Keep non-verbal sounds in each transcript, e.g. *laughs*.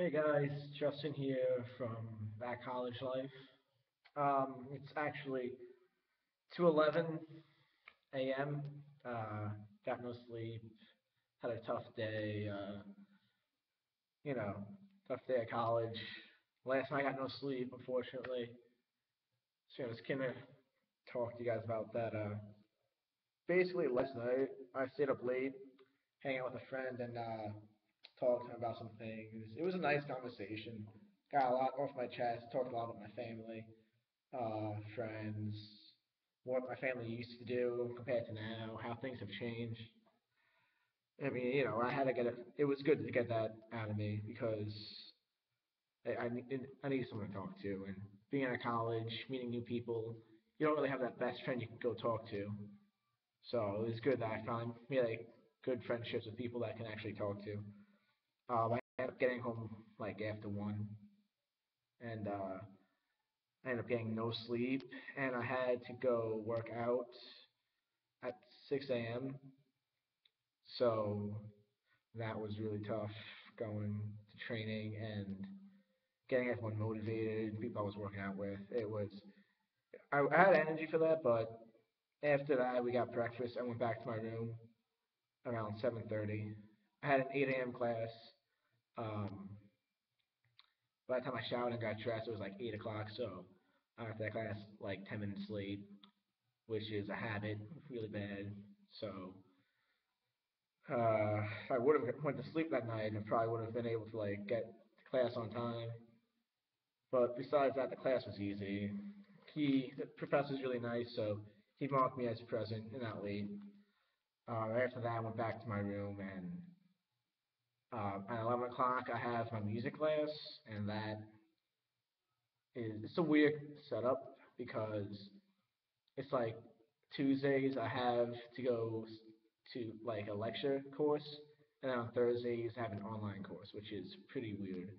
Hey guys, Justin here from That College Life. Um, it's actually 2:11 a.m. Uh, got no sleep. Had a tough day. Uh, you know, tough day at college. Last night I got no sleep, unfortunately. So I was gonna talk to you guys about that. Uh, basically last night I stayed up late, hanging out with a friend, and him about some things. It was a nice conversation. Got a lot off my chest. Talked a lot about my family, uh, friends, what my family used to do compared to now, how things have changed. I mean, you know, I had to get it. It was good to get that out of me because I, I, need- I someone to talk to. And being out of college, meeting new people, you don't really have that best friend you can go talk to. So it was good that I found made good friendships with people that I can actually talk to. Um, I ended up getting home like after one, and uh, I ended up getting no sleep, and I had to go work out at 6 a.m. So that was really tough going to training and getting everyone motivated, people I was working out with. It was, I, I had energy for that, but after that we got breakfast. I went back to my room around 7:30. I had an 8 a.m. class. Um, by the time I showered and got dressed, it was like 8 o'clock. So after that class, like 10 minutes late, which is a habit, really bad. So uh, I would have went to sleep that night, I probably would have been able to like get to class on time. But besides that, the class was easy. He, the professor, professor's really nice, so he marked me as present and not late. Uh, after that, I went back to my room and uh, at 11 o'clock, I have my music class, and that is it's a weird setup because it's like Tuesdays I have to go to like a lecture course, and then on Thursdays I have an online course, which is pretty weird.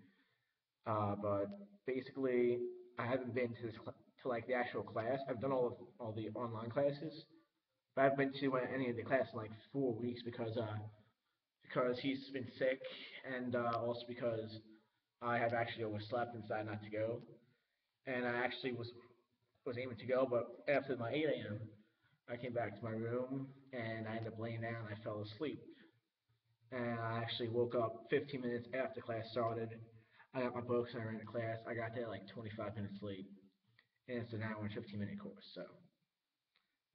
Uh, but basically, I haven't been to this to like the actual class. I've done all of all the online classes, but I haven't been to uh, any of the class in like four weeks because uh because he's been sick and uh, also because I have actually overslept and decided not to go. And I actually was was aiming to go, but after my 8 a.m., I came back to my room and I ended up laying down and I fell asleep. And I actually woke up 15 minutes after class started. I got my books and I ran to class. I got there like 25 minutes late. And it's an hour and 15 minute course, so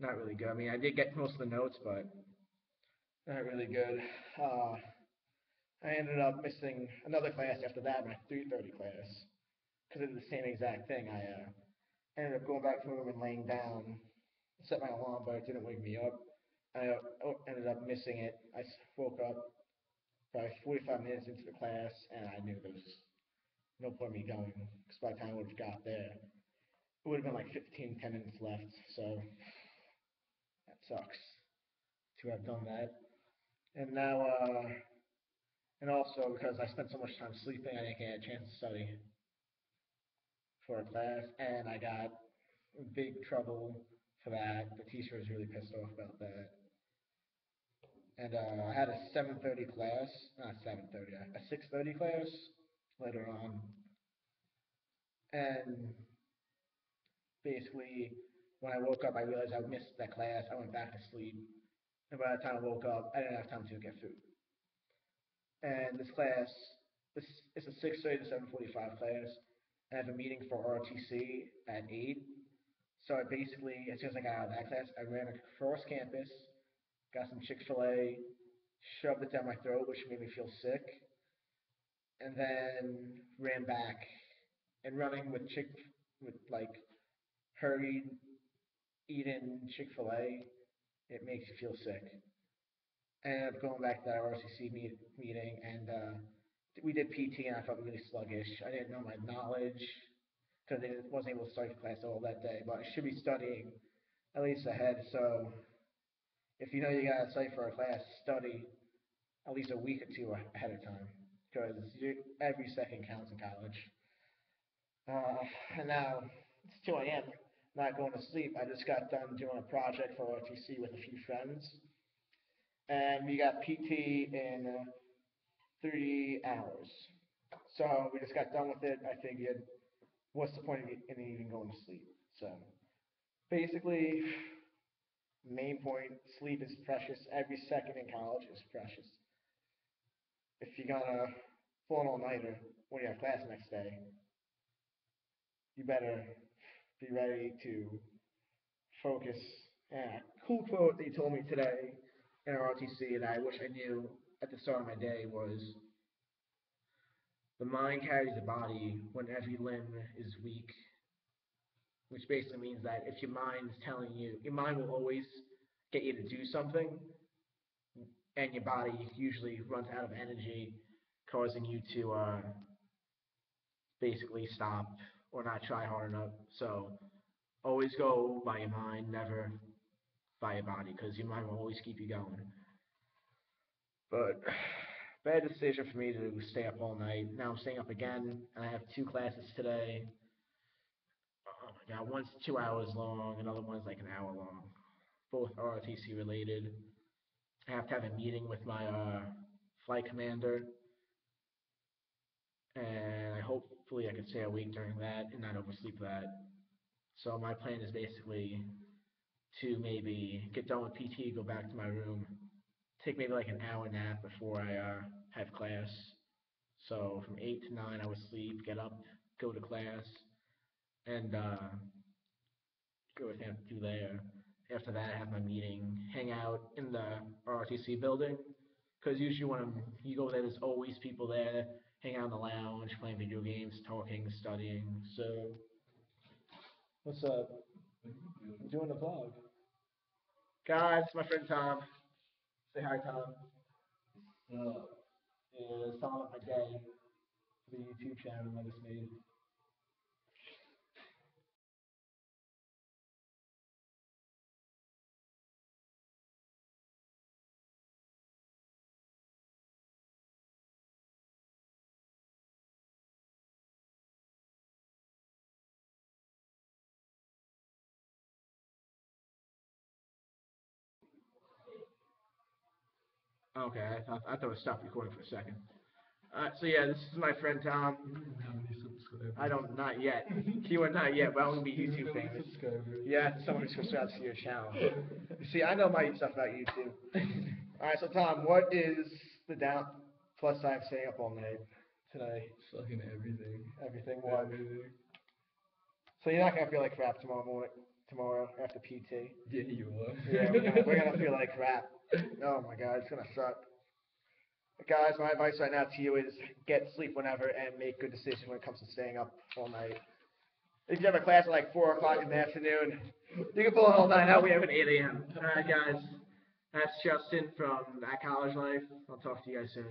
not really good. I mean, I did get most of the notes, but not really good. Uh, I ended up missing another class after that, my 3:30 class, because it did the same exact thing. I uh, ended up going back to my room and laying down, set my alarm, but it didn't wake me up. I uh, ended up missing it. I woke up probably 45 minutes into the class, and I knew there was no point in me going, because by the time I would have got there, it would have been like 15, 10 minutes left. So that sucks to have done that. And now, uh, and also because I spent so much time sleeping, I didn't get a chance to study for a class, and I got big trouble for that. The teacher was really pissed off about that. And uh, I had a 7:30 class, not 7:30, a 6:30 class later on. And basically, when I woke up, I realized I missed that class. I went back to sleep, and by the time I woke up, I didn't have time to get food. And this class, this it's a 6:30 to 7:45 class. I have a meeting for ROTC at 8. So I basically, as soon as I got out of that class, I ran across campus, got some Chick-fil-A, shoved it down my throat, which made me feel sick, and then ran back. And running with Chick, with like hurried eating Chick-fil-A, it makes you feel sick. I ended up going back to that ROTC meet, meeting, and uh, we did PT, and I felt really sluggish. I didn't know my knowledge because I wasn't able to for class all that day, but I should be studying at least ahead. So if you know you gotta study for a class, study at least a week or two ahead of time because every second counts in college. Uh, and now it's 2 a.m. Not going to sleep. I just got done doing a project for ROTC with a few friends, and we got PT in uh, three hours. So we just got done with it. I figured, what's the point of in even going to sleep? So basically, main point, sleep is precious. Every second in college is precious. If you're gonna pull all-nighter when you have class next day, you better be ready to focus. And a cool quote that you told me today in our ROTC that I wish I knew at the start of my day was the mind carries the body when every limb is weak. Which basically means that if your mind is telling you, your mind will always get you to do something, and your body usually runs out of energy, causing you to uh, basically stop or not try hard enough. So always go by your mind, never by your body, because your mind will always keep you going. But bad decision for me to stay up all night. Now I'm staying up again, and I have two classes today. Oh my god, one's two hours long, another one's like an hour long. Both are ROTC related. I have to have a meeting with my uh, flight commander, and I hopefully I can stay awake during that and not oversleep that. So my plan is basically to maybe get done with PT, go back to my room, take maybe like an hour nap before I uh, have class. So from eight to nine, I would sleep, get up, go to class, and uh, go with him do there. After that, I have my meeting, hang out in the ROTC building, because usually when I'm, you go there, there's always people there, hang out in the lounge, playing video games, talking, studying. So, what's up? Doing the vlog. Guys, my friend Tom. Say hi, Tom. Uh, telling about my day for the YouTube channel I just made. Okay, I thought I thought it stopped recording for a second. Uh, so yeah, this is my friend Tom. How many subscribers? I don't, not yet. You are not yet, but I'm gonna be YouTube famous. Yeah, someone subscribes to your channel. See, I know my stuff about YouTube. *laughs* Alright, so Tom, what is the down plus side of staying up all night today? Fucking everything. Everything what? Everything. So you're not gonna feel like crap tomorrow morning, tomorrow after PT. Yeah, you are. Yeah, we're gonna, we're gonna feel like crap. *laughs* Oh my god, it's gonna suck. But guys, my advice right now to you is get sleep whenever and make good decisions when it comes to staying up all night. If you have a class at like 4 o'clock in the afternoon, you can pull it all night out. We have an 8 a.m. Alright, guys. That's Justin from That College Life. I'll talk to you guys soon.